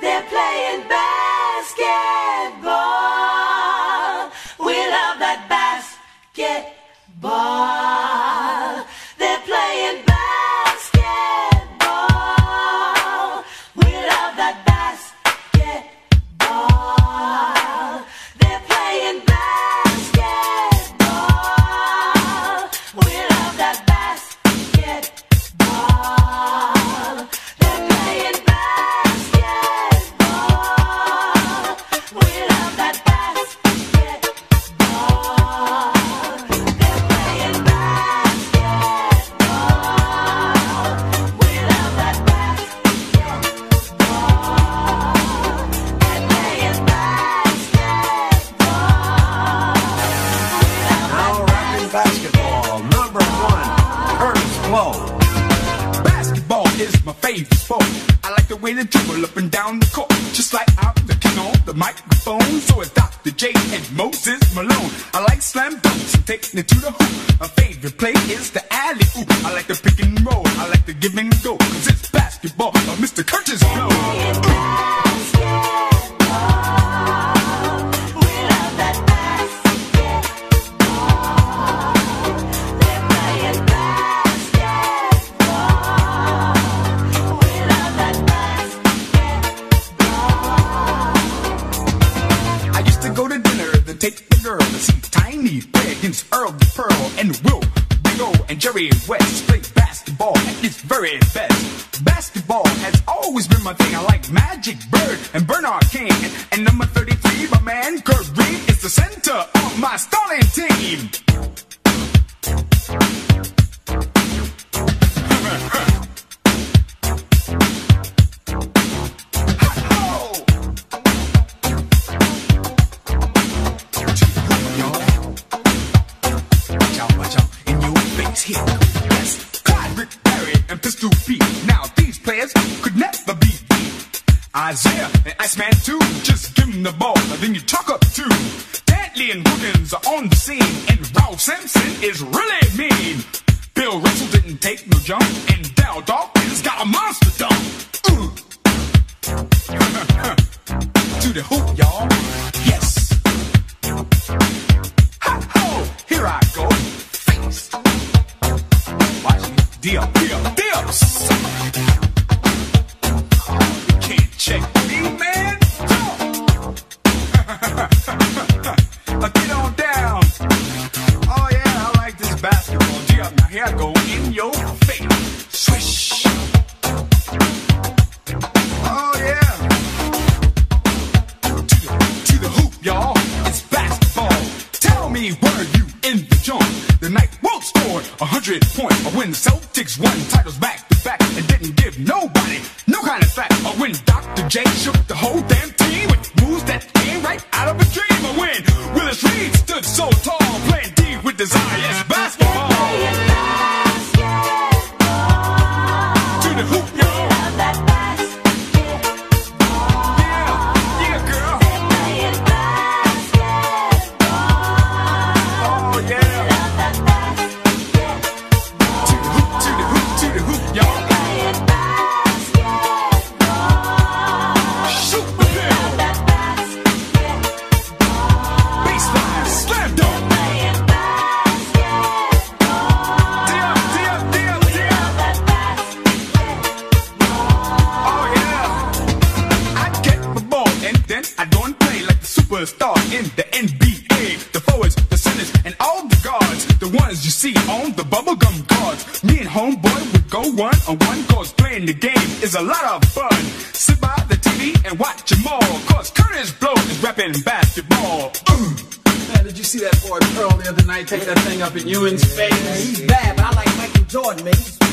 They're playing basketball. We love that basketball. is my favorite ball. I like the way they dribble up and down the court, just like I'm the king on the microphone. So it's Dr. J and Moses Malone. I like slam dunks and taking it to the hoop. My favorite play is the alley oop. I like the pick and roll. I like the give and go. Cause it's basketball, or Mr. Curtis Blow. take the girls. Tiny Higgins, Earl the Pearl, and Will Bingo and Jerry West play basketball at its very best. Basketball has always been my thing. I like Magic Bird and Bernard King. And number 33, my man Kurt is the center of my starting team. players could never be. Isaiah and Iceman too, just give them the ball, and then you talk up too. Dantley and Wiggins are on the scene, and Ralph Simpson is really mean. Bill Russell didn't take no jump, and Dow Dawkins got a monster dunk. To the hoop, y'all. Yes. Ha ho! Here I go. Face. Watch me. Deal, deal, deal. in your face. Swish. Oh yeah. To the, hoop, y'all. It's basketball. Tell me, were you in the jump the night Wilt scored a hundred points? Or when the Celtics won titles back to back It didn't give nobody no kind of fact? Or when Dr. J shook the whole damn team with moves that came right out of a dream? Or when Willis Reed stood so tall playing D with desire? will start in the NBA. The forwards, the centers, and all the guards. The ones you see on the bubblegum cards. Me and homeboy would go one on one, cause playing the game is a lot of fun. Sit by the TV and watch them all, cause Curtis Blow is rapping basketball. Mm. Man, did you see that boy Pearl the other night take that thing up at Ewan's face? Yeah, he's bad, but I like Michael Jordan, man. He's